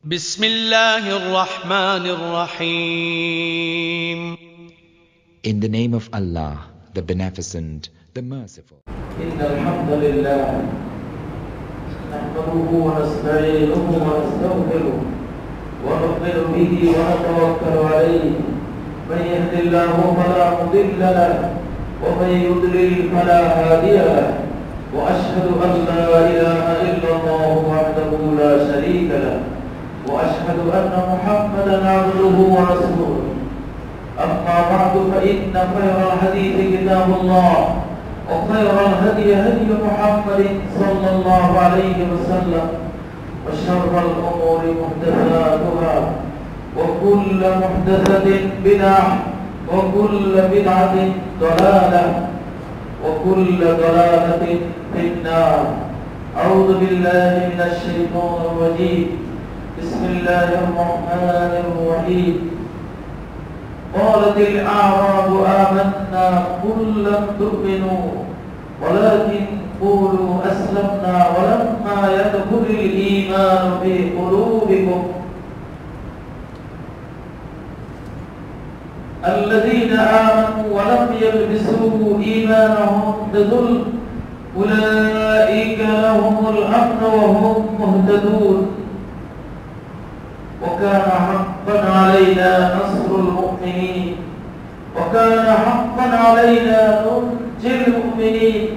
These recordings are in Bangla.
بسم الله الرحمن الرحيم. In the name of Allah, the Beneficent, the Merciful. إن الحمد لله نحمده ونستعينه ونستغفره ونؤمن به ونتوكل عليه. من يهد الله فلا مضل له ومن يضلل فلا هادي له. وأشهد أن لا إله إلا الله وحده لا شريك له. وأشهد أن محمدا عبده ورسوله. أما بعد فإن خير الحديث كتاب الله وخير الهدي هدي محمد صلى الله عليه وسلم وشر الأمور محدثاتها وكل محدثة بدعة وكل بدعة ضلالة وكل ضلالة في النار. أعوذ بالله من الشيطان الرجيم. بسم الله الرحمن الرحيم. قالت الأعراب آمنا قل لم تؤمنوا ولكن قولوا أسلمنا ولما يدخل الإيمان في قلوبكم. الذين آمنوا ولم يلبسوا إيمانهم بظلم أولئك لهم الأمن وهم مهتدون. وكان حقا علينا نصر المؤمنين. وكان حقا علينا ننجي المؤمنين.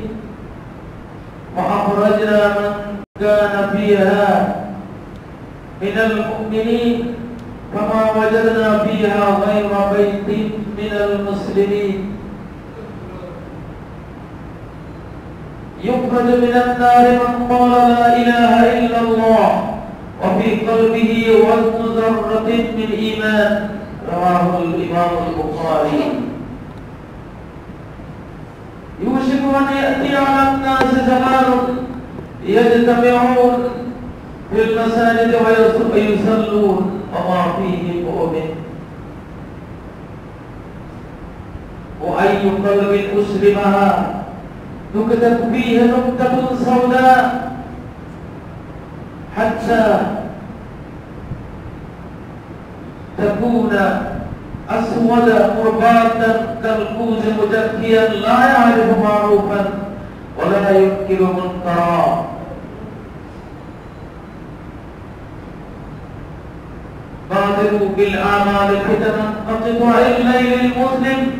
وأخرجنا من كان فيها من المؤمنين فما وجدنا فيها غير بيت من المسلمين. يخرج من النار من قال لا إله إلا الله. وفي قلبه وزن ذرة من إيمان. رواه الإمام البخاري. يوشك أن يأتي على الناس زمان يجتمعون في المساجد ويصلون. وما فيه مؤمن. وأي قلب أسلمها نكتت فيه نكتة سوداء. حتى تكون أسود قرباتا كالكوز مجكيا لا يعرف معروفا ولا ينكر منكرا بادروا بالأعمال فتنا قطع الليل المسلم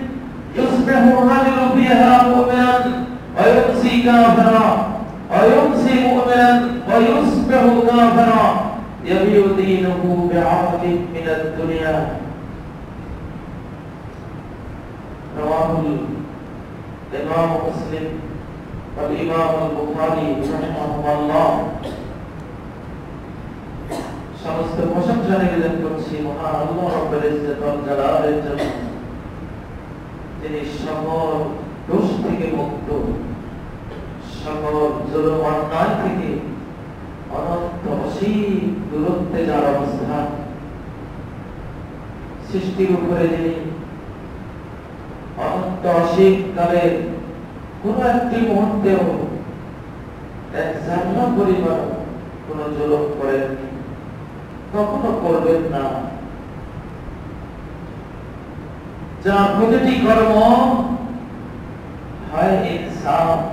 يصبح الرجل فيها مؤمنا ويمسي كافرا. ويمسي مؤمنا ويصبح كافرا يبيع دينه بعرض من الدنيا رواه الإمام مسلم والإمام البخاري رحمه الله সমস্ত প্রশংসা নিবেদন করছি মহান আল্লাহ রব্বুল ইজ্জত ওয়াল জালালের জন্য যিনি সকল দোষ থেকে মুক্ত সকল জুলুম অন্যায় থেকে অনন্ত অসীম কোন একটি মুহূর্তেও এক জান্নাত কোন জুলুম করেননি। কখনো করবেন না। যা প্রতিটি কর্ম হয় ইনসাফ।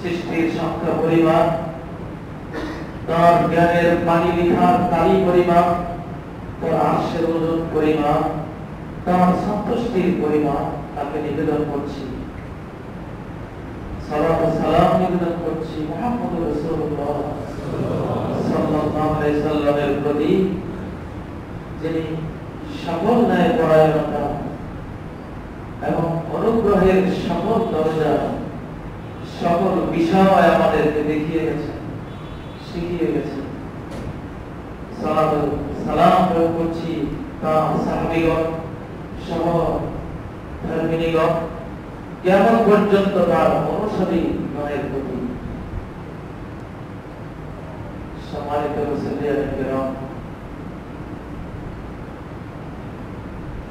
সৃষ্টির সংখ্যা পরিমাণ তার জ্ঞানের পানি লিখার তালি পরিমাণ তার আর্শের ওজন পরিমাণ তার সন্তুষ্টির পরিমাণ তাকে নিবেদন করছি। সালাম সালাম নিবেদন করছি মোহাম্মদ রসুল্লাহ সাল্লামের প্রতি, যিনি সকল ন্যায় পরায়ণতা এবং অনুগ্রহের সকল দরজা সকল বিষয় আমাদেরকে দেখিয়ে গেছে, শিখিয়ে গেছে। সালাম প্রয়োগ করছি তা সহ ধর্মিনীগণ। কেমন পর্যন্ত তার প্রতি? সম্মানিত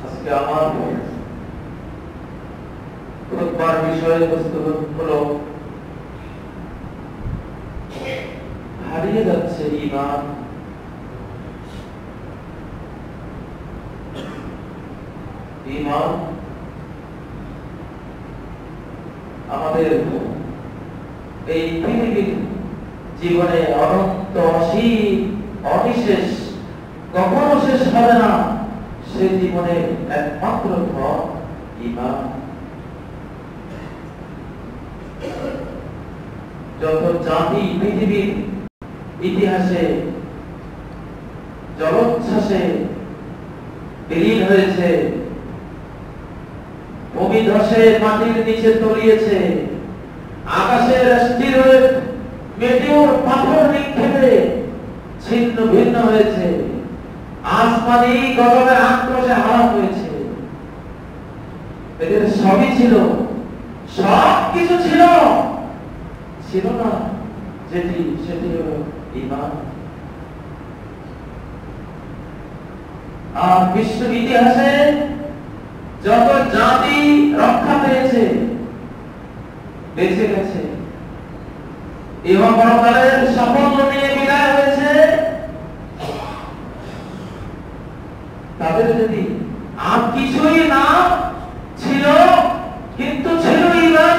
আজকে আমার বিষয়বস্তু হলো হারিয়ে যাচ্ছে ইমান ইমান আমাদের এই পৃথিবীর জীবনে অনন্ত অসীম অনিশেষ কখনো শেষ হবে না। সে জীবনে একমাত্র ধন ইমান যত জাতি পৃথিবীর ইতিহাসে, জলোচ্ছ্বাসে বিলীন হয়েছে ভূমি ধসে মাটির নিচে তলিয়েছে, আকাশের স্টিরয়েড পাথর নিক্ষেপে ছিন্ন ভিন্ন হয়েছে, আসমানি গরমের আক্রোশে হারা হয়েছে। এদের সবই ছিল সব কিছু ছিল ছিল না যেটি সেটি হলো ইমান আর বিশ্ব ইতিহাসে যত জাতি রক্ষা পেয়েছে, বেঁচে গেছে। এবং পরকালের সাফল্য নিয়ে বিদায় হয়েছে। তাদের যদি আর কিছুই না ছিল, কিন্তু ছিল ইমান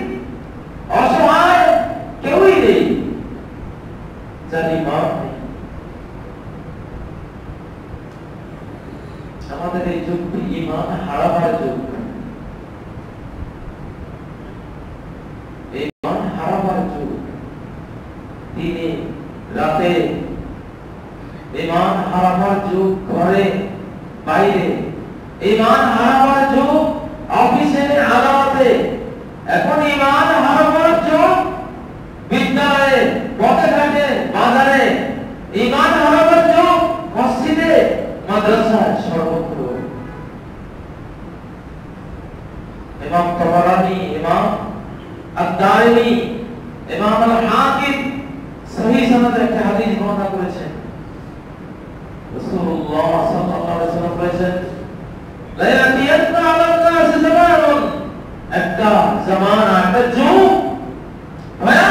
অসহায় কেউই নেই যার ইমান নেই। আমাদের এই যুগটি এই ইমান হারাবার যুগ। দিনে, রাতে ইমান হারাবার যুগ, ঘরে, বাইরে। ইমান হারাবার যুগ অফিসে আদালতে। এখন ইমান হারাবার পথে বাজারে ইমান হারাবার মসজিদে মাদ্রাসায় সর্বত্র। ইমাম ইমাম ইমাম আল-হাকিম সনদে একটা হাদিস বর্ণনা করেছেন। রাসূলুল্লাহ সাল্লাল্লাহু আলাইহি বলেছেন আলা জামানুন। একটা জামানা একটা যুগ ভয়াবহ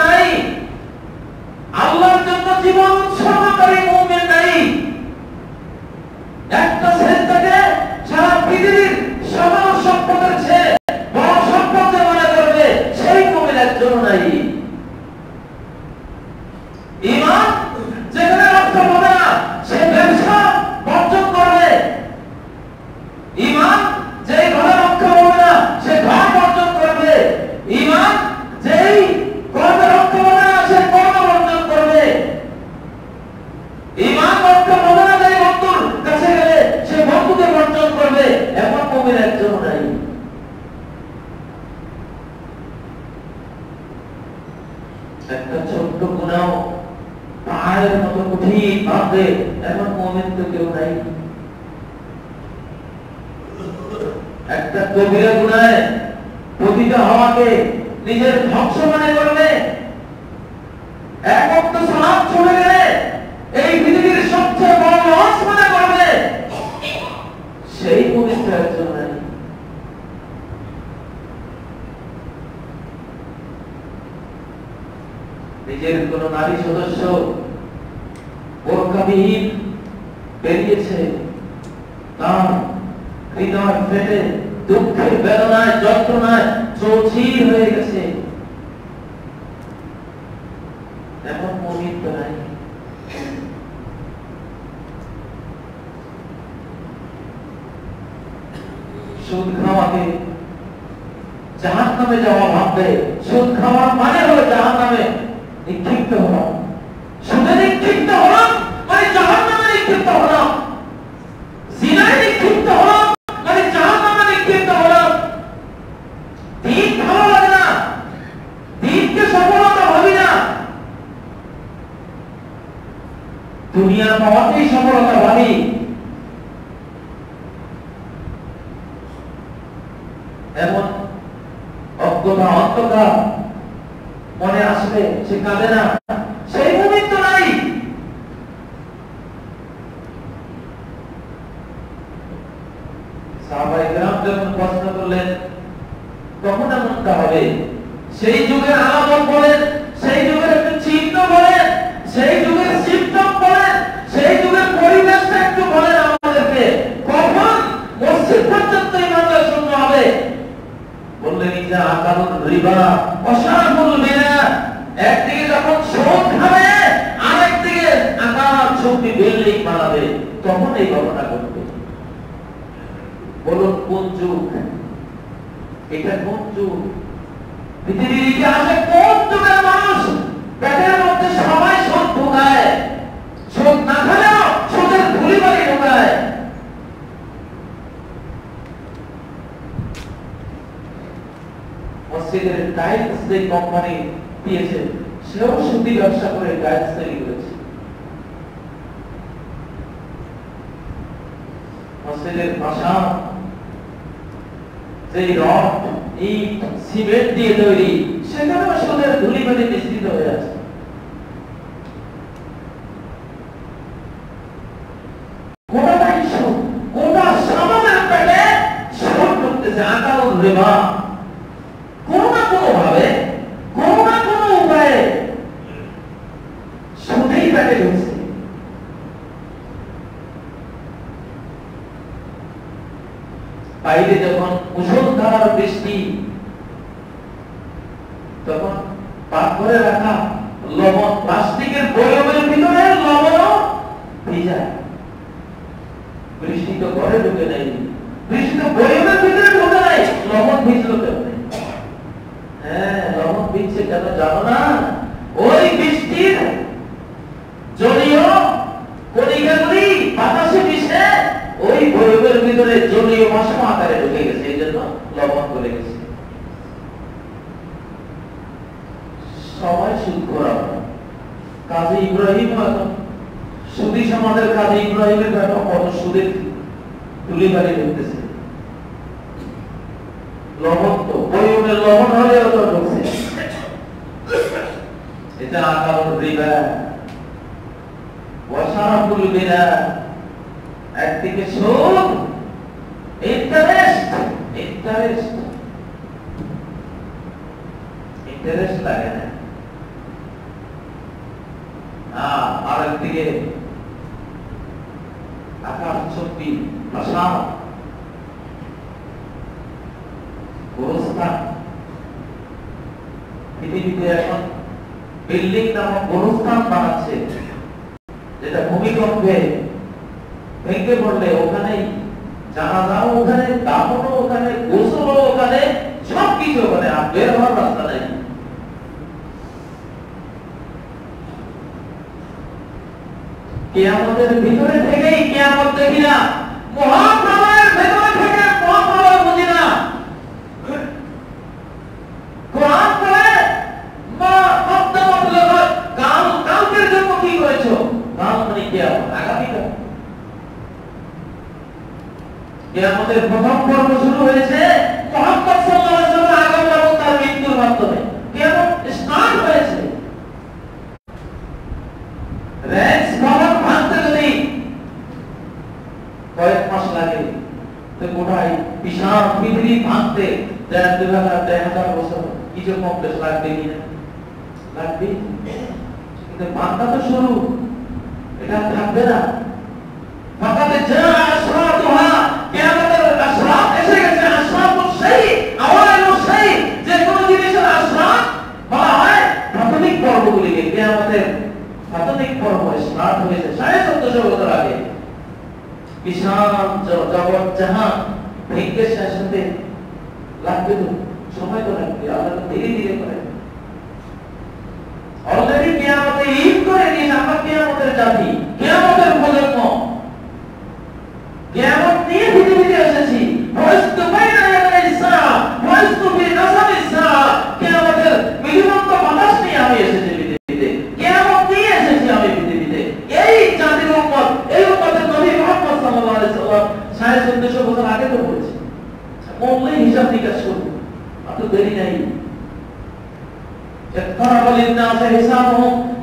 নেই আল্লাহ জীবন উৎসর্গকারী মুমিন একটা সেজদাকে সারা পৃথিবীর সকল সম্পদের চেয়ে বড় সম্পদ যে মনে করবে সেই মুমিন একজন নাই ইমান যেখানে রক্ষা হবে না সে ব্যবসা বর্জন করবে ইমান যে ঘরে রক্ষা হবে না সে ঘর বর্জন করবে ইমান যেই কর্মে রক্ষা হবে না সে কর্ম বর্জন করবে ইমান রক্ষা হবে না যেই বন্ধুর কাছে গেলে সে মায়ের মতো কঠিন ভাববে এমন মোমেন তো কেউ নাই একটা কবিরা গুণায় প্রতিটা হওয়াকে ধ্বংস মনে করবে এক অক্ত সালাদ চলে গেলে এই পৃথিবীর সবচেয়ে বড় লস মনে সেই পবিত্র একজন নাই নিজের কোন নারী সদস্য বোরকাবিহীন বেরিয়েছে, তার হৃদয় ফেটে, দুঃখের বেদনায়, যন্ত্রণায়, চৌচির হয়ে গেছে এমন মমিন তো নাই সুদ খাওয়াকে জাহান নামে যাওয়া ভাববে সুদ খাওয়ার মানে হলো জাহান নামে নিক্ষিপ্ত হওয়া। সুদে নিক্ষিপ্ত হলাম মানে জাহান নামে নিক্ষিপ্ত হলাম জিনায় নিক্ষিপ্ত হলাম মানে জাহান নামে নিক্ষিপ্ত হলাম দিন ভালো লাগে না। দিনকে সফলতা ভাবি না। দুনিয়ার পাওয়াতেই সফলতা ভাবি। এমন অজ্ঞতা অন্ধকার মনে আসবে, সে কাঁদে না। সেই মুমিন তো নাই যখন প্রশ্ন করলেন, তখন এমনটা হবে? সেই যুগের আলামত বলেন, সেই যুগের একটু চিহ্ন বলেন সেই যুগের সিমটম বলেন সেই যুগের পরিবেশটা একটু বলেন আমাদেরকে কখন মসজিদ পর্যন্ত ইমানদার শূন্য হবে ইজা আকারুন রিবা। একদিকে যখন সুদ খাবে বানাবে। তখন এই ঘটনা ঘটবে। এটা যুগ পৃথিবীর ইতিহাসে কোন যুগের মানুষ পেটের মধ্যে সবাই সুদ ঢুকায় সুদ না খেলেও সুদের ধুলি বাড়ি ঢুকায় মসজিদের টাইলস যে কোম্পানি দিয়েছে সেও সুদি ব্যবসা করে টাইলস তৈরি করেছে মসজিদের ভাষা যে রড ইট সিমেন্ট দিয়ে তৈরি সেখানেও সুদের ধুলি বাড়ি মিশ্রিত হয়ে আছে গোটাটাই সুদ গোটা সমাজের পেটে সুদ ঢুকতেছে আকাল রেবা কোনো না কোনো ভাবে কোনো না কোনো উপায়ে সুদেই পেটে ঢুকছে বাইরে যখন মুসলধারার বৃষ্টি তখন পাকঘরে রাখা লবণ প্লাস্টিকের বয়মের ভিতরে লবণ ভিজা বৃষ্টি তো ঘরে ঢুকে নেই বৃষ্টি তো বয়মের ভিতরে ঢুকে নাই লবণ ভিজলো কেন হ্যাঁ লবণ কেন জানো না? ওই বৃষ্টির জলীয় কণিকাগুলি বাতাসে মিশে ওই বয়মের ভিতরে জলীয় মশা আকারে ঢুকে গেছে, এই জন্য লবণ করে গেছে। সবাই সুদ করা কাজী ইব্রাহিম এখন সুদি সমাজের কাজী ইব্রাহিমের ব্যাপার কত সুদের তুলি বাড়ি ঢুকতেছে লবণ তো বয়মের লবণ হলেও তো ঢুকছে। এটা আকাল রিবা ওয়াসারাবুল বিনা একদিকে সুদ ইন্টারেস্ট ইন্টারেস্ট ইন্টারেস্ট লাগে না। আর আরেকদিকে আকাশ ছবি ভাষা গোরস্থান। পৃথিবীতে এখন বিল্ডিং নামক গোরস্থান বানাচ্ছে। যেটা ভূমিকম্পে ভেঙে পড়লে ওখানেই জানাজাও ওখানে দাফনও ওখানে, গোসলও ওখানে, সবকিছু ওখানে। আর বের হওয়ার রাস্তা নেই। কেয়ামতের ভিতরে থেকেই কেয়ামত দেখি না? মহাপ্রলয়ের ভেতরে থেকে, মহাপ্রলয় বুঝি না। কোরআন বলে মা কদ্দামাত লাগাত কাল কালকের জন্য কি করেছ করেছ কাল মানে কেয়ামত আগামীকাল কেয়ামতের প্রথম পর্ব শুরু হয়েছে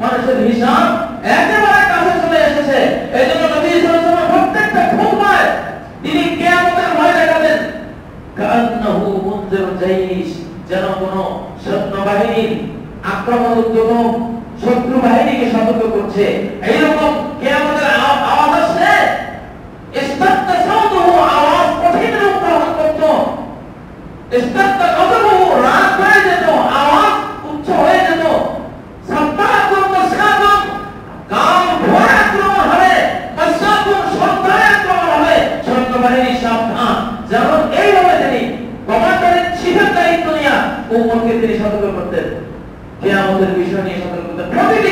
মানুষের হিসাব আক্রমণ উদ্যম শত্রু বাহিনীকে করছে। এইরকম কিয়ামতের আওয়াজ আসছে ইস্তাত্তা সাউতুহু আওয়াজ কঠিন রূপ গ্রহণ করতো গদবহু রাগ হয়ে যেত আওয়াজ উচ্চ হয়ে যেত সাত্তাকুম মাসকাকুম কাম ভয় আক্রমণ হবে মাসকাকুম সন্ধ্যায় আক্রমণ হবে সৈন্যবাহিনী সাবধান যেমন এইভাবে তিনি কমান্ডারের চিফের দায়িত্ব নিয়ে উম্মতকে তিনি সতর্ক করতেন কেয়ামতের বিষয় নিয়ে সতর্ক করতেন প্রতিটি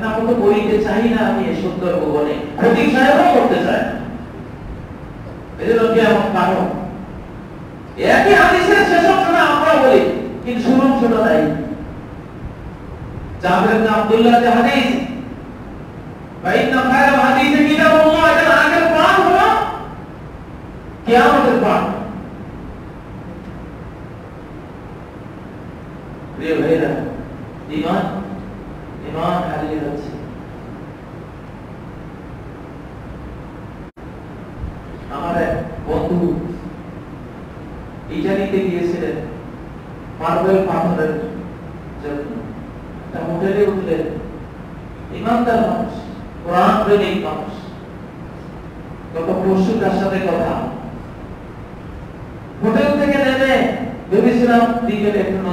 হয় কেন চাই না, আমি সুন্দর ভুবনে খতিব সাহেবও করতে চায় না। এই জন্য কিয়ামত কারণ? একই হাদিসের শেষ ভাইরা ইমান ইমান হারিয়ে যাচ্ছে আমার এক বন্ধু ইটালিতে গিয়েছিলেন মার্বেল পাথরের জন্য একটা হোটেলে উঠলেন ইমানদার মানুষ কোরআন প্রেমিক মানুষ গত পরশু তার সাথে কথা হোটেল থেকে নেমে ভেবেছিলাম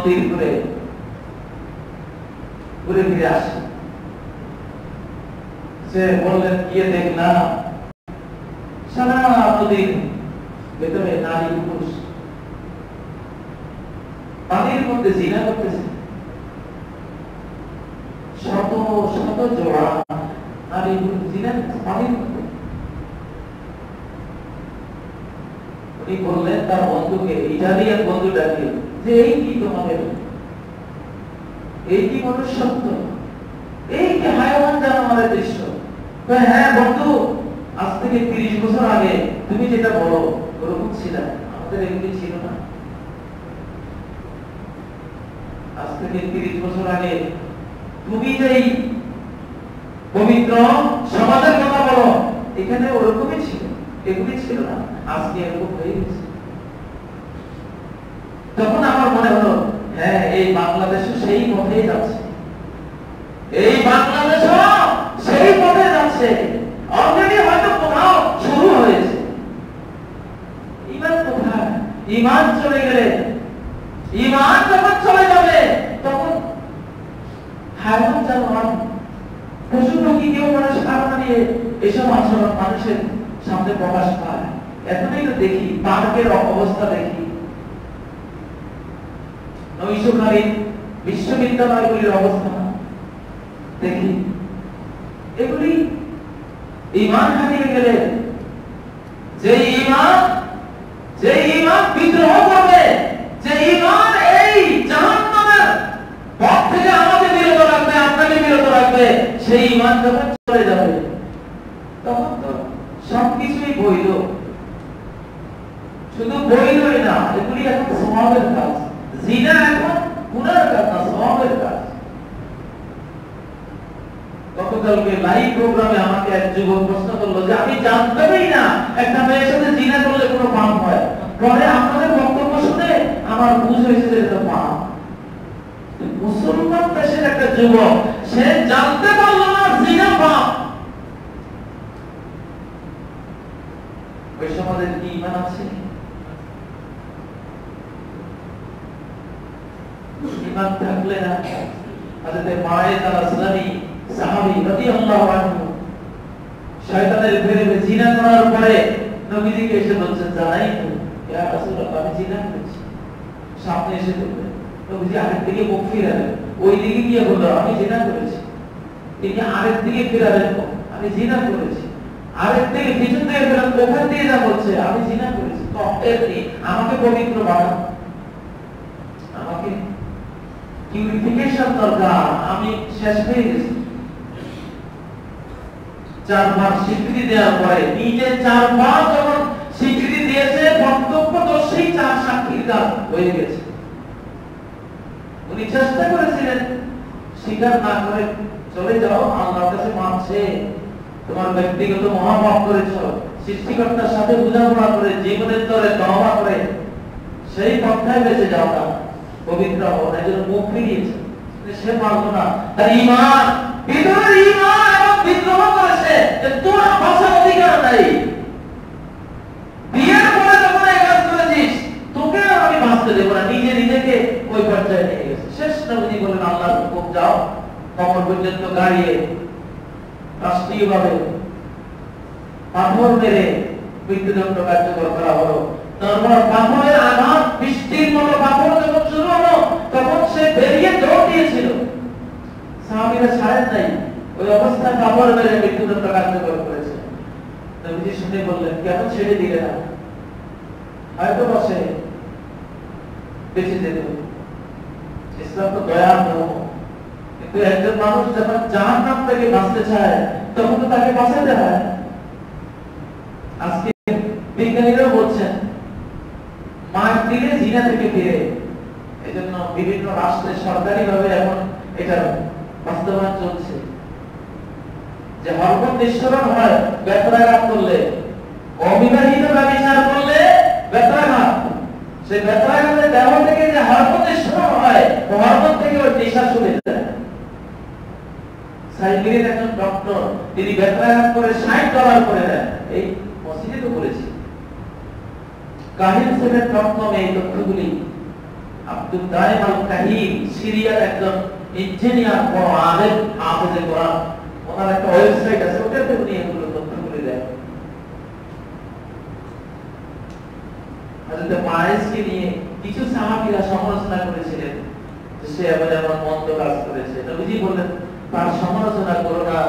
একটু নদীর ঘুরে ফিরে আসি। সে বললেন গিয়ে দেখলাম সারা নদীর ভেতরে নারী পুরুষ। পানির মধ্যে জিনা করতেছে। শত শত জোড়া নারী পুরুষ জিনা মধ্যে। উনি বললেন, তার বন্ধুকে, ইটালিয়ান বন্ধুটাকে যে তোমাদের? মনুষ্যত্ব এই কি হায়াওয়ান জানোয়ারের দৃশ্য? হ্যাঁ বন্ধু, আজ থেকে তিরিশ বছর আগে তুমি যেটা বলো, ওরকম ছিল। আমাদের ছিল না। আজ থেকে তিরিশ বছর আগে তুমি যেই পবিত্র সমাজের কথা বলো, এখানে ওরকমই ছিল, এগুলি ছিল না। আজকে এরকম হয়ে গেছে। তখন আমার মনে হলো হ্যাঁ এই বাংলাদেশও সেই পথেই যাচ্ছে। এই বাংলাদেশও সেই পথে যাচ্ছে। অলরেডি হয়তো কোথাও শুরু হয়েছে। ইমান কোথায়? ইমান চলে গেলে ইমান যখন চলে যাবে, তখন হায়ওয়ান জানোয়ার, পশু পাখি কেউ মানুষ মানিয়ে এসব আচরণ মানুষের সামনে প্রকাশ পায় এখনই তো দেখি পার্কের অবস্থা দেখি। নৈশকালীন বিশ্ববিদ্যালয়গুলির অবস্থা। দেখি। এগুলি ইমান হারিয়ে গেলে যে ইমান যে ইমান বিদ্রোহ করবে যে ইমান এই জাহান্নামের পথ থেকে আমাকে বিরত রাখবে, আপনাকে বিরত রাখবে, সেই ইমান যখন চলে যাবে, তখন তো সবকিছুই বৈধ। শুধু বৈধই না, এগুলি এখন স্বভাবের কাজ। জিনা এখন গুনার কাজ না স্বভাবের কাজ। গতকালকে লাইভ প্রোগ্রামে আমাকে এক যুবক প্রশ্ন করল যে, আমি জানতামই না, একটা মেয়ের সাথে জিনা করলে কোনো পাপ হয়? পরে আপনাদের বক্তব্য শুনে আমার বুঝ হয়েছে যে এটা পাপ। মুসলমান দেশের একটা যুবক, সে জানতে পারল না জিনা পাপ। ওই কি ইমান আছে? ইমান থাকলে না। হযরত মায়ের আল-আসলামী সাহাবী রাদিয়াল্লাহু আনহু শয়তানের প্রেমে জিনা করার পরে নবীজিকে এসে বলছেন, জানাই তো, ইয়া রাসূলুল্লাহ, আমি জিনা করেছি। সামনে এসে বললেন নবীজি আরেক দিকে মুখ ফিরালেন। ওই দিকে গিয়ে বলল, আমি জিনা করেছি। তিনি আরেক দিকে ফিরালেন, আমি জিনা করেছি। আরেক দিকে পিছন থেকে ফেরান, ওখান দিয়ে যা বলছে, আমি জিনা করেছি। তো এমনি আমাকে পবিত্র বানান আমাকে পিউরিফিকেশন দরকার। আমি শেষ হয়ে গেছি। চারবার স্বীকৃতি দেওয়ার পরে নিজে চারবার যখন স্বীকৃতি দিয়েছে, বক্তব্য তো সেই চার সাক্ষীর কাজ হয়ে গেছে। উনি চেষ্টা করেছিলেন, স্বীকার না করে চলে যাও, আল্লাহর কাছে মানছে তোমার ব্যক্তিগত মহাপাপ সৃষ্টিকর্তার সাথে বোঝাপড়া করে জীবনের করে সেই পন্থায় বেঁচে যাও না। পবিত্র হও না এজন্য মুখ ফিরিয়েছে। সে পারল না। তার ইমান ইমান এবং বিদ্রোহ করেছে যে তোর বাঁচার অধিকার নাই। বিয়ের পরে যখন এই কাজ করেছিস তোকে আমি বাঁচতে দেবো না। নিজে নিজেকে ওই পর্যায়ে নিয়ে গেছে। শেষ বলেন হুকুম যাও কবর পর্যন্ত গাড়িয়ে রাষ্ট্রীয়ভাবে পাথর মেরে মৃত্যুদণ্ড কার্যকর করা হলো। তারপর পাথরের আঘাত, বৃষ্টির মতো পাথর যখন শুরু হলো, তখন সে বেরিয়ে দৌড় দিয়েছিল। সাহাবীরা ছাড়েন নাই। ওই অবস্থায় পাথর মেরে মৃত্যুদণ্ড কার্যকর করেছে। নবীজি শুনে বললেন কেন ছেড়ে দিলে না? হয়তো বসে। বেঁচে যেত। ইসলাম তো দয়ার ধর্ম। কিন্তু একজন মানুষ যখন জাহান্নাম থেকে বাঁচতে চায়, তখন তো তাকে বাঁচাতে হয়। আজকে বিজ্ঞানীরাও বলছেন দিলে জিনা থেকে ফিরে বিভিন্ন রাষ্ট্রে এখন এটা বাস্তবায়ন চলছে। যে নিঃসরণ হয় করলে, অবিবাহিত ব্যবচার করলে সেই ব্যথাঘাতের দেহ থেকে যে হরমোন নিঃসরণ হয় হরমোন থেকে ওই নেশা যায়। সাইকেলের একজন ডক্টর, তিনি ব্যথাঘাত করে ষাট ডলার করে দেন এই মসজিদে তো কাহিল ডট কম এই তথ্যগুলি আব্দুল দায়েম আল কাহিল সিরিয়ার একজন ইঞ্জিনিয়ার বড় আলেম, হাফেজে কোরআন ওনার একটা ওয়েবসাইট আছে ওটাতে উনি এগুলো তথ্যগুলি দেন। হযরত মায়েসকে নিয়ে কিছু সাহাবীরা সমালোচনা করেছিলেন যে সে এমন এমন মন্দ কাজ করেছে। নবীজি বললেন, তার সমালোচনা করো না।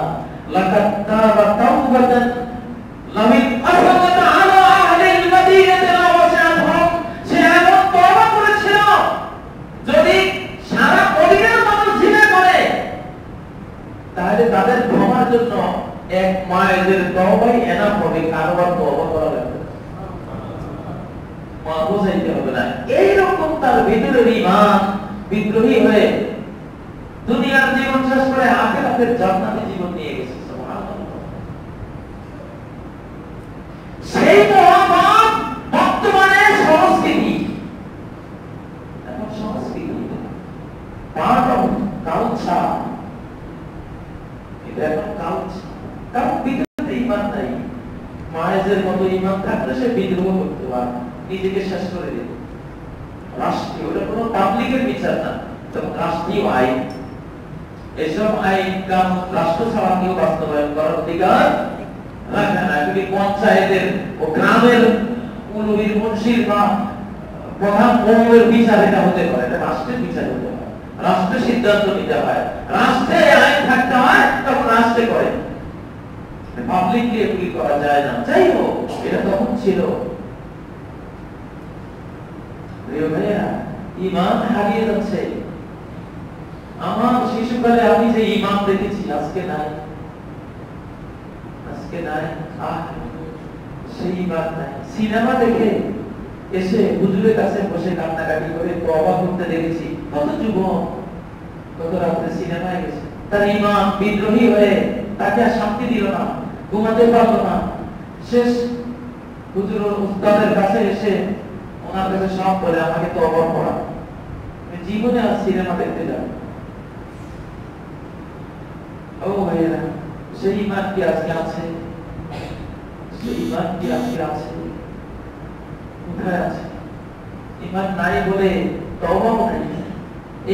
লাকাত তাওবাতান লামিন আসবাতা আলা আহলিল মাদিনাতি লাওয়াসাতহুম সে এমন তওবা করেছিল যদি সারা মদিনার মানুষ জিনা করে তাহলে তাদের ক্ষমার জন্য এক তবাই এনা হবে কারবার তবা করা লাগবে বোঝাইতে হবে না। এইরকম তার ভিতরের ইমান বিদ্রোহী হয়ে দুনিয়ার জীবন শেষ করে আখেরাতের জান্নাতে জীবন নিয়ে গেছে সেই মহাপাপ বর্তমানে সংস্কৃতি এখন সংস্কৃতি পার্ট অফ কালচার এটা এখন কালচার কারণ ভিতরে ইমান নাই মায়ের মতো ইমান থাকলে সে বিদ্রোহ করতে পারে নিজেকে শেষ করে রাষ্ট্রীয় ওটা কোনো পাবলিকের বিচার না তখন রাষ্ট্রীয় আইন। এসব আইন রাষ্ট্র ছাড়া কেউ বাস্তবায়ন করার অধিকার রাখে না। এগুলি পঞ্চায়েতের ও গ্রামের মুন্সির বা প্রধান বিচার এটা হতে পারে রাষ্ট্রের বিচার হতে পারে। রাষ্ট্রের সিদ্ধান্ত নিতে হয়। রাষ্ট্রে আইন থাকতে হয়, তখন রাষ্ট্রে করে। পাবলিকলি এগুলি করা যায় না? যাই হোক এটা তখন ছিল। ইমান হারিয়ে যাচ্ছে। আমার শিশুকালে আমি যে ইমান দেখেছি, আজকে নাই। আজকে নাই সেই ইমান নাই। সিনেমা দেখে এসে হুজুরের কাছে বসে কান্নাকাটি করে তবা করতে দেখেছি। কত যুবক, কত রাত্রে সিনেমায় গেছে। তার ইমান বিদ্রোহী হয়ে তাকে আর শান্তি দিল না। ঘুমাতে পারল না শেষ। হুজুর উস্তাদের কাছে এসে ওনার কাছে সব বলে, আমাকে তো অবাক করা। আমি জীবনে আর সিনেমা দেখতে যাব ও ভাইয়েরা, সেই ইমান কি আজকে আছে? সেই ইমান কি আজকে আছে? কোথায় আছে? ইমান নাই বলে তওবাও নাই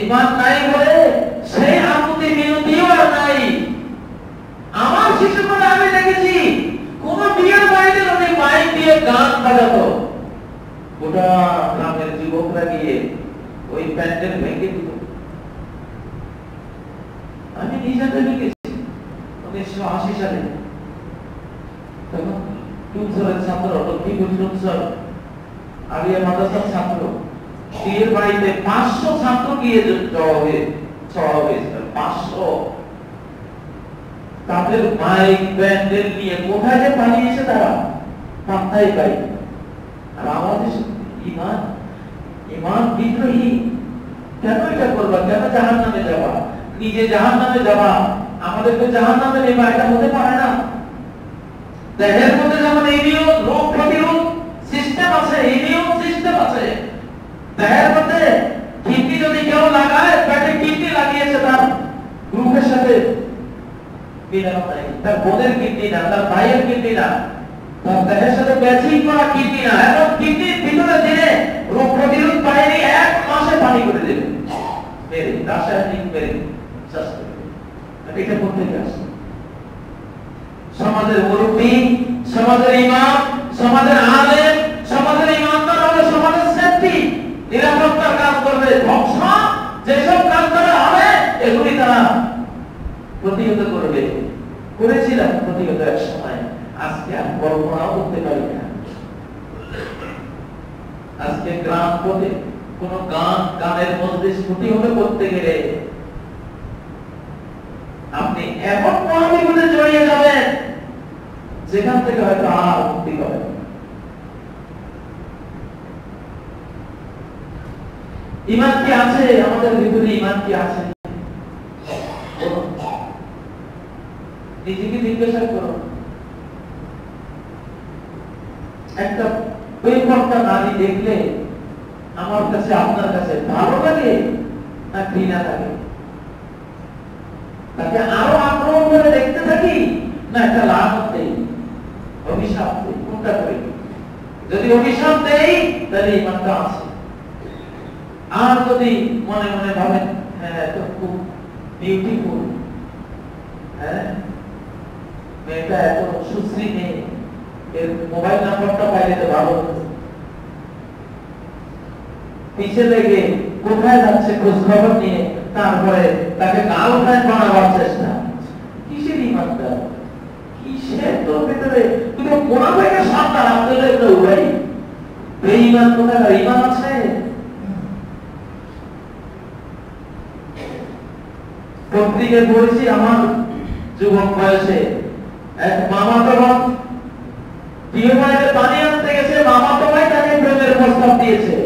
ইমান নাই বলে সেই আকুতি মিনতিও আর নাই। আমার শিশুকালে আমি দেখেছি। কোন বিয়ের বাড়িতে যদি মাইক দিয়ে গান বাজাতো, গোটা গ্রামের যুবকরা গিয়ে ওই প্যান্ডেল ভেঙে দিত। আমি নিজে দেখেছি, উনিশশো আশি সালে। ছাত্র ছাত্র। পাঁচশো ছাত্র গিয়ে পাঁচশো। তাদের মাইক, ব্যান্ডেল নিয়ে কোথায় যে পালিয়েছে তারা? পাত্তাই পাই আর আমাদের ইমান ইমান বিদ্রোহী। কেন এটা করবা? কেন জাহান নামে যাওয়া নিজে জাহান নামে যাওয়া আমাদেরকে জাহান নামে নেবা, এটা হতে পারে না। দেহের মধ্যে যেমন এই রোগ প্রতিরোধ সিস্টেম আছে, এই সিস্টেম আছে। দেহের মধ্যে কিডনি যদি কেউ লাগায়, পেটে কিডনি লাগিয়েছে তার, গ্রুপের সাথে বোনের কিডনি না তার ভাইয়ের না না করতে আসে সমাজের সমাজের সমাজের আলেম, সমাজের সমাজের নিরাপত্তার কাজ করবে। ধ্বংস, যেসব কাজ করা হবে, এগুলি তারা প্রতিহত করবে। করেছিলাম প্রতিহত এক সময়। আজকে আর কল্পনাও করতে পারি না। আজকে গ্রাম পথে কোন গান, গানের মধ্যে প্রতিহত করতে গেলে আপনি এমন মহাবিপদে জড়িয়ে যাবেন, যেখান থেকে হয়তো আর মুক্তি হবে ইমান কি আছে? আমাদের ভিতরে ইমান কি আছে? নিজেকে জিজ্ঞাসা করুন একটা বেপর্দা নারী দেখলে আমার কাছে, আপনার কাছে ভালো লাগে না ঘৃণা লাগে তাকে আরও আক্রমণ করে দেখতে থাকি, না একটা লাভ দেই, অভিশাপ দেই কোনটা করি যদি অভিশাপ দেই, তাহলে ইমানটা আছে। আর যদি মনে মনে ভাবেন হ্যাঁ তো খুব বিউটিফুল হ্যাঁ মেয়েটা এত সুশ্রী মেয়ে, এর মোবাইল নাম্বারটা পাইলে তো ভালো। পিছে লেগে কোথায় যাচ্ছে খোঁজ খবর নিয়ে, তারপরে তাকে গার্লফ্রেন্ড বানাবার চেষ্টা। কিসের ইমানটা কিসের তোর ভিতরে? তুই তো কোনা থেকে সাবধান আপনাদের একটা উড়াই? বেঈমান কোথায়? ইমান আছে? পত্রিকায় পড়েছি আমার যুবক বয়সে এক মামা তো বিয়ে বাড়িতে পানি আনতে গেছে, মামা তো ভাই তাকে প্রেমের প্রস্তাব দিয়েছে।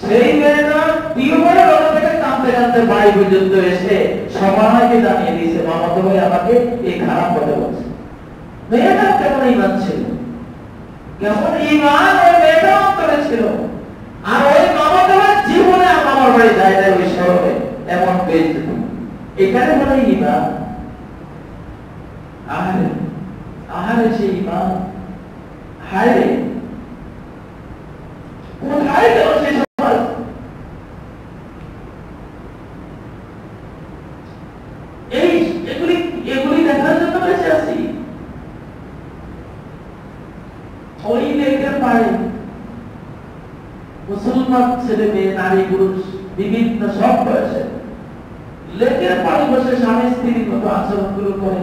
সেই মেয়েটা বিয়ে বাড়ি বাড়ি থেকে কাঁদতে কাঁদতে বাড়ি পর্যন্ত এসে সবাইকে জানিয়ে দিয়েছে, মামা তো ভাই আমাকে এই খারাপ কথা বলছে। মেয়েটা কেমন ইমান ছিল? কেমন ইমান ওই মেয়েটা অন্তরে ছিল? আর ওই মামা তো ভাই জীবনে আর মামার বাড়ি যায় না, ওই শহরে এমন পেয়েছে এখানে বলে ইমান আহারে আহারে সেই ইমান হায়। দেখার জন্য বেঁচে আছি। ওই মুসলমান ছেলে মেয়ে, নারী, পুরুষ, বিভিন্ন সব বয়সে লেকের পানি বসে স্বামী স্ত্রীর মতো আচরণগুলো করে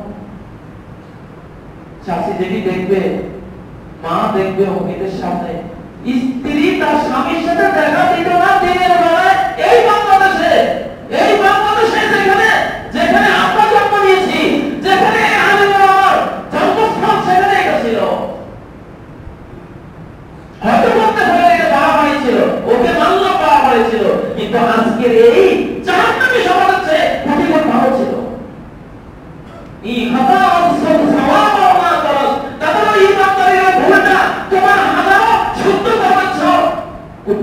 যেটি দেখবে, মা দেখবে অমিতের সামনে। স্ত্রী তার স্বামীর সাথে দেখা দিত না দিনের বেলায়। এই বাংলাদেশে এই বাংলাদেশে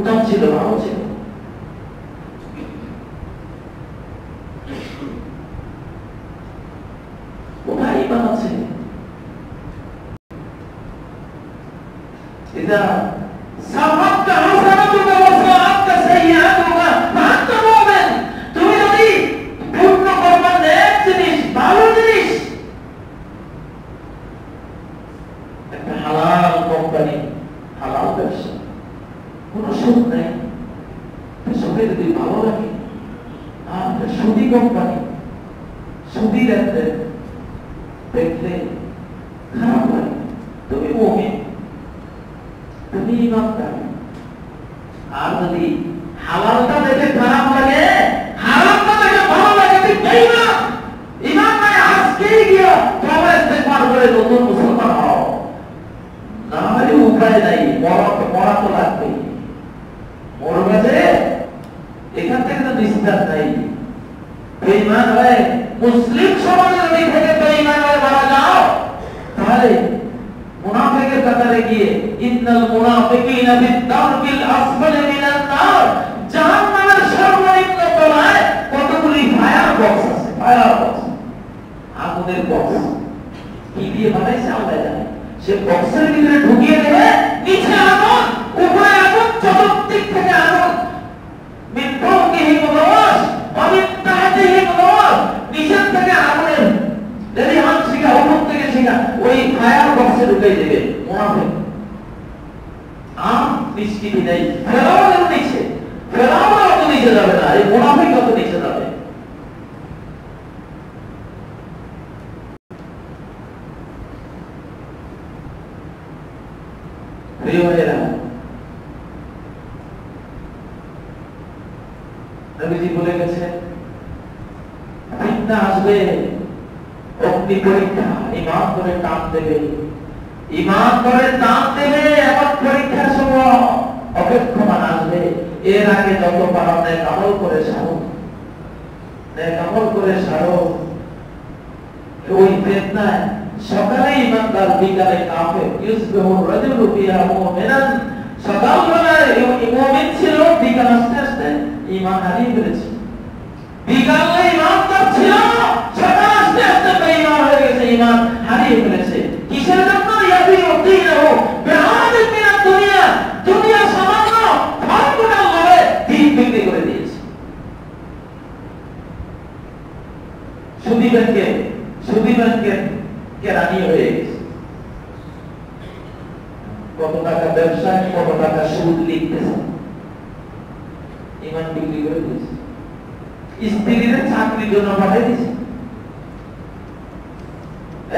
de la majorité. On কত টাকা ব্যবসায়, কত টাকা সুদ লিখতেছে। ইমান বিক্রি করে দিয়েছে। স্ত্রীর চাকরির জন্য পাঠিয়ে দিয়েছে।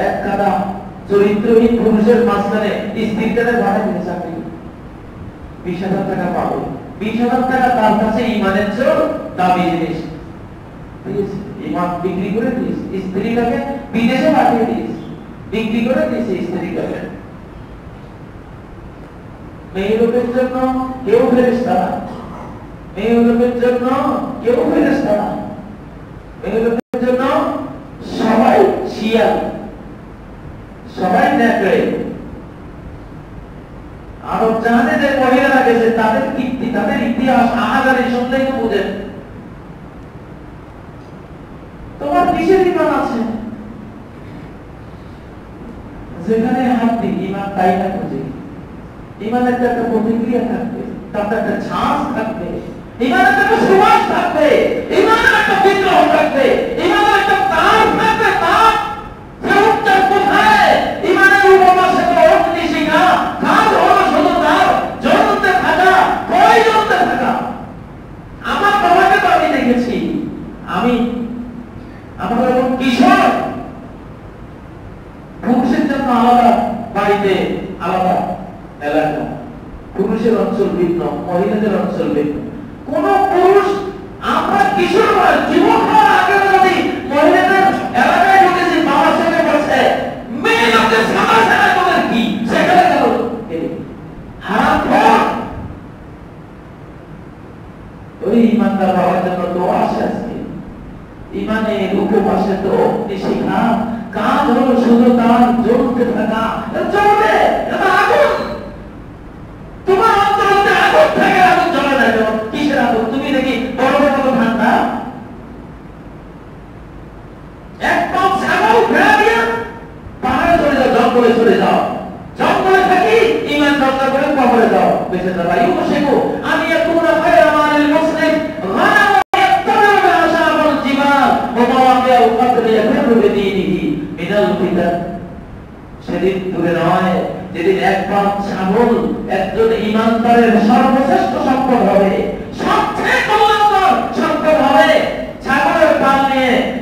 এক কাদা চরিত্রহীন পুরুষের মাঝখানে ভাড়া চাকরি। বিশ হাজার টাকা পাবো। বিশ হাজার টাকা তার কাছে ইমানের চেয়েও দামি জিনিস। ইমান বিক্রি করে দিয়েছে। স্ত্রীটাকে বিদেশে পাঠিয়ে দিয়েছে। বিক্রি করে দিয়েছে স্ত্রীটাকে। জন্য কেউ ফেরেস্তা জন্য কেউ ফেরেস্তা জন্য সবাই সবাই নেকড়ে যে মহিলারা গেছে, তাদের কীর্তি, তাদের ইতিহাস, আহাজারি সন্দেহ বুঝেন। তোমার কিসের ইমান আছে? যেখানে হাত দিই, ইমান তাই না খুঁজে? ইমানের তো একটা প্রতিক্রিয়া থাকবে, তার তো একটা ঝাঁস থাকবে। ইমানের একটা সুবাস থাকবে, ইমানের একটা বিদ্রোহ থাকবে, ইমানের একটা তার থাকবে থাকা আমার বাবাকে আমি দেখেছি। আমি আলাদা এলাকা। পুরুষের অঞ্চল ভিন্ন, মহিলাদের অঞ্চল ভিন্ন। কোন পুরুষ আমরা কিশোর হওয়ার আগে যদি মহিলাদের এলাকায় ঢুকেছি, বাবার সঙ্গে বসে। মেয়ে উপবাসে তো শিখা। কাজ হলো শুধু তার জ্বলতে থাকা। এটা আগুন। তুমি দেখি বড় বড় করে কবরে যাও। বেঁচে শেখো আমি ইয়াকুনা খায়রা মালিল মুসলিম। ইয়াত্তাবিউ আশাবুল জিবাল ওয়া মাওয়াকিউল কদর ইয়াফিরু বিদীনিহি মিনাল ফিতান সেদিন দূরে নয়, যেদিন এক পাপ ছাগল একজন ইমানদারের সর্বশ্রেষ্ঠ সম্পদ হবে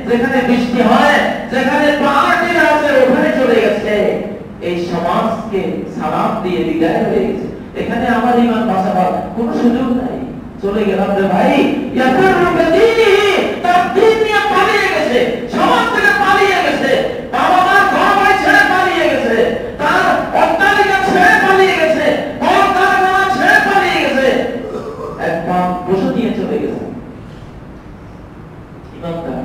যেখানে বৃষ্টি হয়, যেখানে পাহাড়ি আছে ওখানে চলে গেছে। এই সমাজকে সালাম দিয়ে বিদায় হয়ে গেছে। এখানে আমার ইমান বাঁচাবার কোনো সুযোগ নাই। চলে গেলাম রে ভাই দিনই তার দিন নিয়ে পালিয়ে গেছে সমাজ থেকে পালিয়ে গেছে বাবা মার ঘর বাড়ি ছেড়ে পালিয়ে গেছে তার অট্টালিকা ছেড়ে পালিয়ে গেছে বড় কারখানা ছেড়ে পালিয়ে গেছে এক পাম বসে দিয়ে চলে গেছে ইমানদার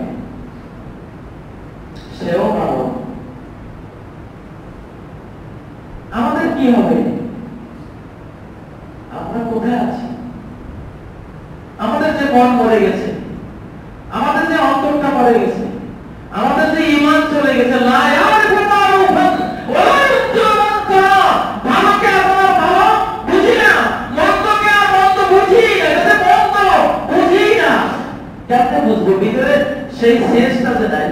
সেও ভালো আমাদের কি হবে আমরা কোথায় আছি আমাদের যে মন মরে গেছে আমাদের যে অন্তরটা মরে গেছে আমাদের যে ইমান চলে গেছে লা ইয়ারিফু মারুফান ওয়া ইউতিউ মুনকারা ভালোকে আমরা ভালো বুঝি না মন্দকে আর মন্দ বুঝি না এটা যে মন্দ বুঝি না কেমনে বুঝব ভিতরে সেই শেষটা যে নাই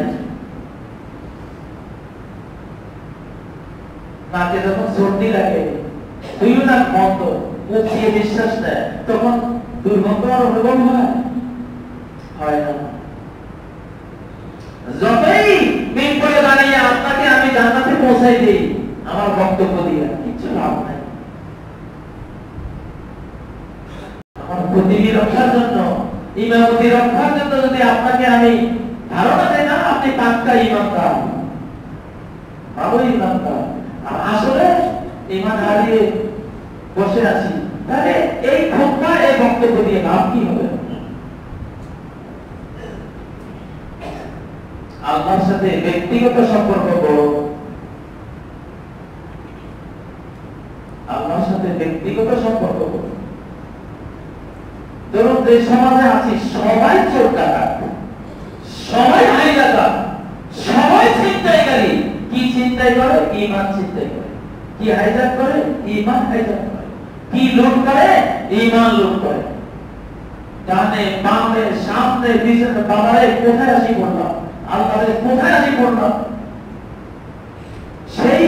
নাকে যখন সর্দি লাগে তুইও না বন্ধ মুখ দিয়ে বিশ্বাস দেয় তখন দুর্গন্ধ আর অনুভব হয় হয় না যতই মিন করে দাঁড়িয়ে আপনাকে আমি জান্নাতে পৌঁছাই দিই আমার বক্তব্য দিয়ে কিছু লাভ নাই আমার প্রতিবি রক্ষার জন্য ইমামতি রক্ষার জন্য যদি আপনাকে আমি ধারণা দেই না আপনি পাক্কা ইমানদার ভালো ইমানদার আর আসলে ইমান হারিয়ে বসে আছি তাহলে এই খোপা এই বক্তব্য দিয়ে লাভ কি হবে আল্লাহর সাথে ব্যক্তিগত সম্পর্ক করো আল্লাহর সাথে ব্যক্তিগত সম্পর্ক ধরুন যে সমাজে আছি, সবাই চোর ডাকাত, সবাই হাই ডাকাত, সবাই ছিনতাইকারী কি চিন্তাই করে? ইমান চিন্তাই করে। কি হাইজাক করে? ইমান হাইজাক করে। কি লুট করে? ইমান লুট করে। ডানে, বামে, সামনে পিছনে বাবারে কোথায় আসি পড়লাম আল্লাহরে কোথায় আসি পড়লাম সেই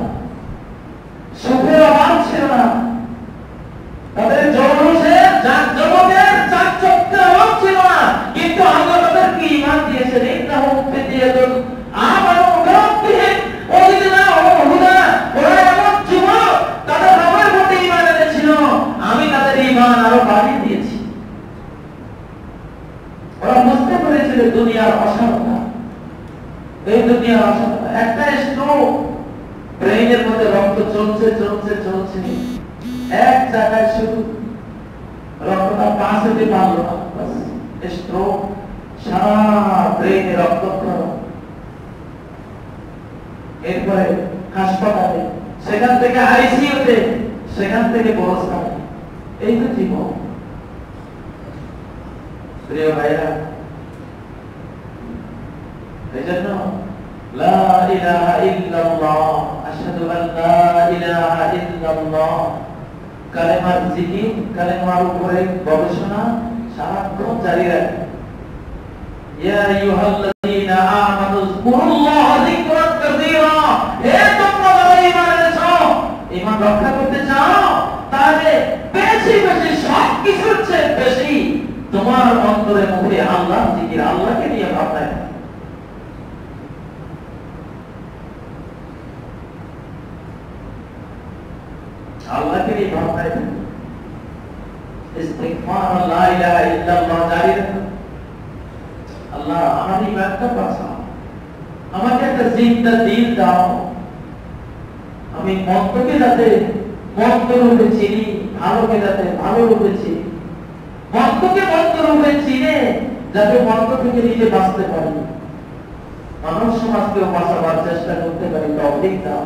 সুখের অভাব ছিল না। কিন্তু আল্লাহ রবের মধ্যে আমি তাদের ইমান আরও বাড়িয়ে দিয়েছি। ওরা বুঝতে পেরেছিল দুনিয়ার অসাবধান এই দুনিয়ার অসাবধান একটা স্ট্রোক ব্রেইনের মধ্যে রক্ত চলছে চলছে চলছে। এক জায়গায় শুধু রক্তটা পাস হতে পারল স্ট্রোক সারা ব্রেইনে রক্তক্ষরণ এরপরে হাসপাতালে, সেখান থেকে আইসিইউতে, সেখান থেকে বরস্থানে এই তো জীবন। প্রিয় ভাইরা, এই জন্য যকুরুল্লাহা যিকরান কাসীরা। হে তোমরা যারা ঈমান এনেছো, ঈমান রক্ষা করতে চাও, তাহলে বেশি বেশি সব কিছুর চেয়ে বেশি তোমার অন্তরের মধ্যে আল্লাহ জিকির, আল্লাহকে নিয়ে ভাবনা করো। আল্লাহকে নিয়ে ভাবনা করো। ইস্তিগফার লা ইলাহা ইল্লাল্লাহ, জারি রাখো। আল্লাহ আমার ইমানটা বাঁচাও আমাকে একটা জিন্দা দিল দাও। আমি মন্দকে যাতে মন্দ রূপে চিনি, ভালোকে যাতে ভালো রূপে চিনি। মন্দকে মন্দ রূপে চিনে, যাতে মন্দ থেকে নিজে বাঁচতে পারি। মানব সমাজকেও বাঁচাবার চেষ্টা করতে পারি, তৌফিক দাও।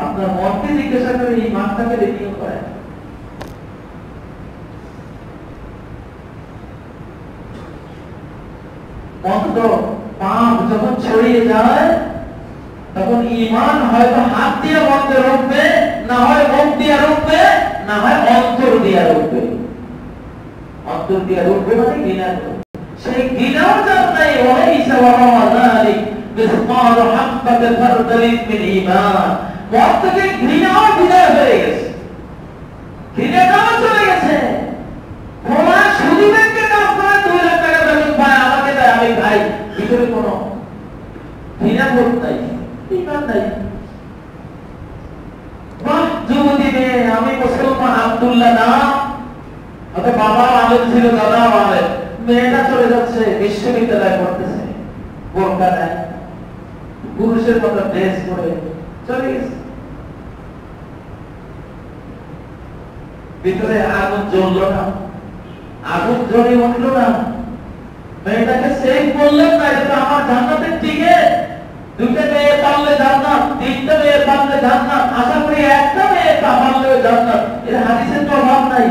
আপনার মনকে জিজ্ঞাসা করে ইমানটাকে রেডিও করেন। যখন ছড়িয়ে যায়, তখন ইমান হয়তো হাত দিয়ে রুখবে, না হয় মুখ দিয়ে রুখবে, না হয় অন্তর দিয়ে রুখবে। অন্তর দিয়ে রুখবে মানে সেই ঘৃণাও যার নাই মন থেকে ঘৃণাও বিদায় হয়ে গেছে। ঘৃণাটাও চলে গেছে? খোলা সুদী ব্যাংকে কাজ করে দুই লাখ টাকা বেতন পায় আমাকে দেয়। আমি ভাই, ভিতরে কোনো ঘৃণা বোধ নাই, ইমান নাই। যুবতী মেয়ে, আমি মুসলমান আব্দুল্লাহ নাম ওকে বাবা আলেম ছিল, দাদা আলেম। মেয়েটা চলে যাচ্ছে, বিশ্ববিদ্যালয়ে পড়তেছে। বোরকা নেয় পুরুষের মতো ড্রেস পরে চলে গেছে। ভিতরে আগুন জ্বললো না। আগুন জ্বলে উঠল না। মেয়েটাকে সেভ করলেন না এটা আমার জান্নাতের টিকিট দুটো মেয়ে পারলে জান্নাত, তিনটা মেয়ে পারলে জান্নাত, আশা করি একটা মেয়ে পারলেও জান্নাত। এর হাদিসের তো অভাব নাই।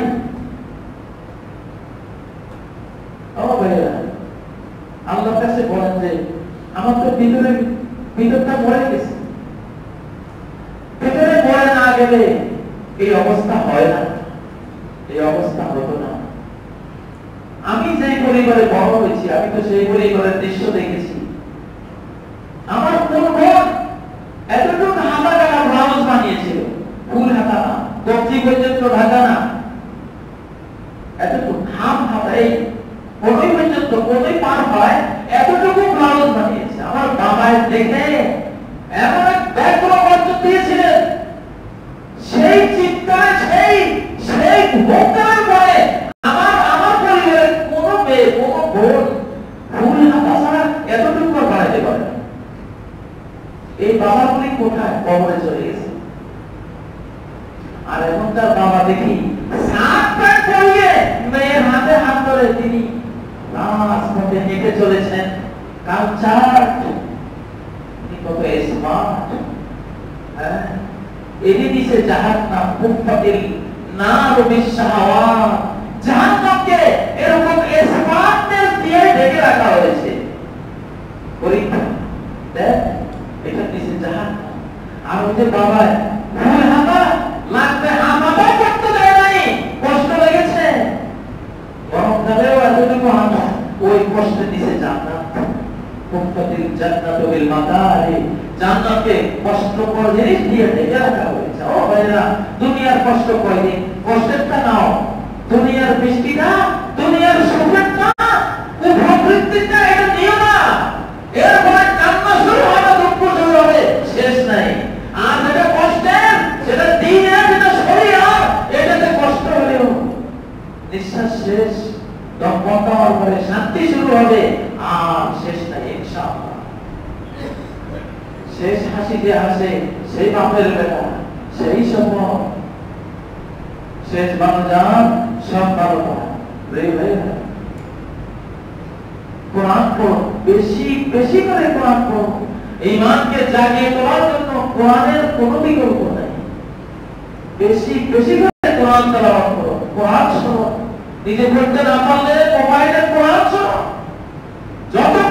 আল্লাহর কাছে বলেন যে, আমার তো ভিতরে, ভিতরটা মরে গেছে। ভিতরে মরে না গেলে এই অবস্থা হয় না এই অবস্থা হতো না আমি যে পরিবারে বড় হয়েছি, আমি তো সেই পরিবারের দৃশ্য দেখেছি। আমার কোন বোন এতটুকু হাতা কাটা ব্লাউজ বানিয়েছিল? ফুল হাতা না, কবজি পর্যন্ত ঢাকা না। এতটুকু হাম হাতা এই কোনোই পর্যন্ত কোনোই পার হয় এতটুকু ব্লাউজ বানিয়েছে। আমার বাবায় দেখে এমন এক ব্যগ্র বর্জন দিয়েছিলেন সেই চিন্তায় সেই সেই ভোগের পরে আমার আমার পরিবারের কোন মেয়ে কোন বোন ফুল হাতা ছাড়া এতটুকু আর বাড়াইতে পারে না। এই বাবাগুলি কোথায় কবরে চলে গেছে। আর এখনকার বাবা দেখি মেয়ের হাতে হাত ধরে তিনি রাজপথে হেঁটে চলেছেন কালচার তিনি কত স্মার্ট হ্যাঁ? এরই নিচে জাহান্নাম মুফাতিল নার বিশাওয়া জাহান্নামকে এরকম স্মার্টনেস দিয়ে ঢেকে রাখা হয়েছে। পরীক্ষা দেখ এটা নিচে জাহান্নাম আর ওই যে বাবা ভুল হাতা লাগবে হামাবা করতে দেয় নাই কষ্ট লেগেছে এতটুকু হাতা ওই কষ্টের নিচে নাও। দুনিয়ার বৃষ্টিটা দুনিয়ার না। এরপরে কান্না শুরু হবে দুঃখ শুরু হবে শেষ নাই আর যেটা কষ্টের সেটা দিনে যেটা শরীর এটাতে কষ্ট হলেও নিঃশ্বাস শেষ। বন্ধ হওয়ার পরে শান্তি শুরু হবে। আর শেষ নাই শেষ হাসি যে হাসে, সেই বাপের বেটা সেই সময় শেষ ভালো যান, সব ভালো কোরআন বেশি বেশি করে কোরআন পড়ো। ইমানকে জাগিয়ে তোলার জন্য কোরআনের কোনো বিকল্প নাই। বেশি বেশি করে কোরআন তেলাওয়াত করো। কোরআন শোনো। নিজে পড়তে না পারলে মোবাইলে পড়াচ্ছ শোনো